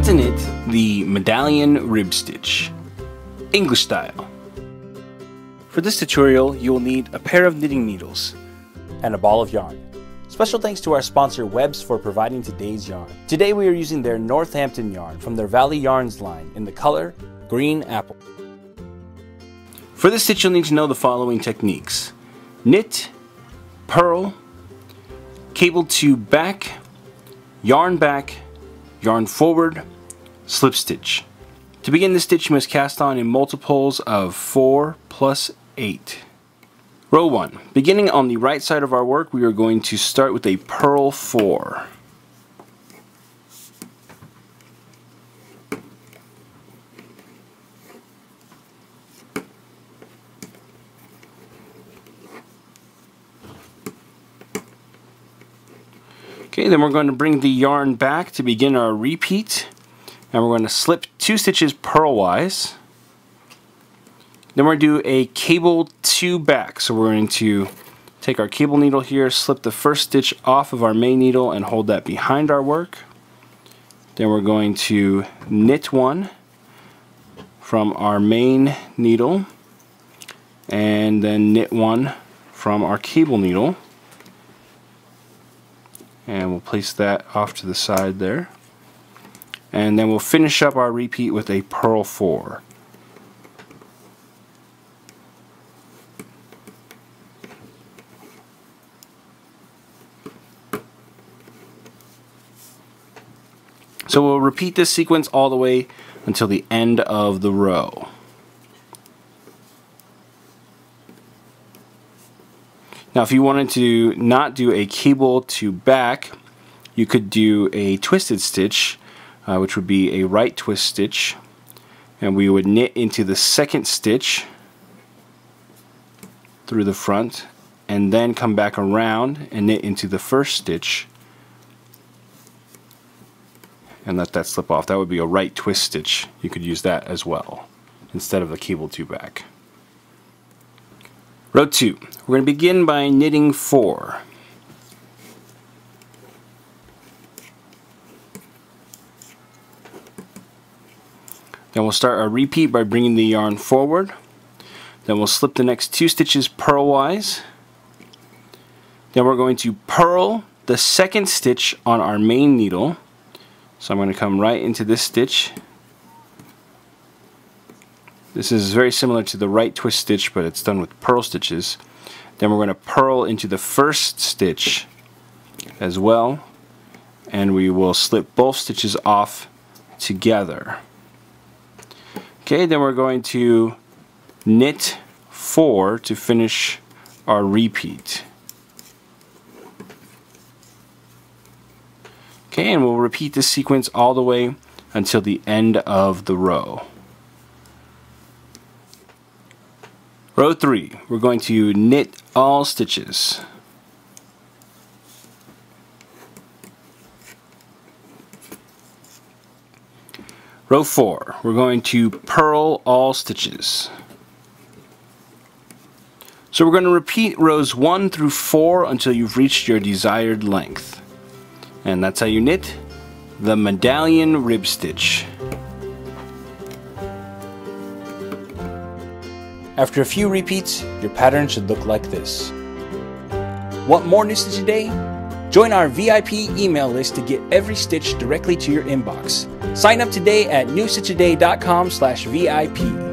How to knit the medallion rib stitch, English style. For this tutorial, you will need a pair of knitting needles and a ball of yarn. Special thanks to our sponsor Webs for providing today's yarn. Today we are using their Northampton yarn from their Valley Yarns line in the color Green Apple. For this stitch you'll need to know the following techniques. Knit, purl, cable two back, yarn back, yarn forward, slip stitch. To begin the stitch you must cast on in multiples of 4 plus 8. Row 1. Beginning on the right side of our work we are going to start with a purl 4. Okay, then we're going to bring the yarn back to begin our repeat. And we're going to slip two stitches purlwise. Then we're going to do a cable two back. So we're going to take our cable needle here, slip the first stitch off of our main needle and hold that behind our work. Then we're going to knit one from our main needle and then knit one from our cable needle and we'll place that off to the side there and then we'll finish up our repeat with a purl 4 So we'll repeat this sequence all the way until the end of the row. Now if you wanted to not do a cable two back, you could do a twisted stitch, uh, which would be a right twist stitch. And we would knit into the second stitch through the front and then come back around and knit into the first stitch and let that slip off. That would be a right twist stitch. You could use that as well instead of the cable two back. Row 2. We're going to begin by knitting 4. Then we'll start our repeat by bringing the yarn forward. Then we'll slip the next two stitches purlwise. Then we're going to purl the second stitch on our main needle. So I'm going to come right into this stitch this is very similar to the right twist stitch, but it's done with purl stitches. Then we're going to purl into the first stitch as well, and we will slip both stitches off together. Okay, then we're going to knit four to finish our repeat. Okay, and we'll repeat this sequence all the way until the end of the row. Row 3, we're going to knit all stitches. Row 4, we're going to purl all stitches. So we're going to repeat rows 1 through 4 until you've reached your desired length. And that's how you knit the medallion rib stitch. After a few repeats, your pattern should look like this. Want more New Stitch a Day? Join our VIP email list to get every stitch directly to your inbox. Sign up today at newstitchaday.com slash VIP.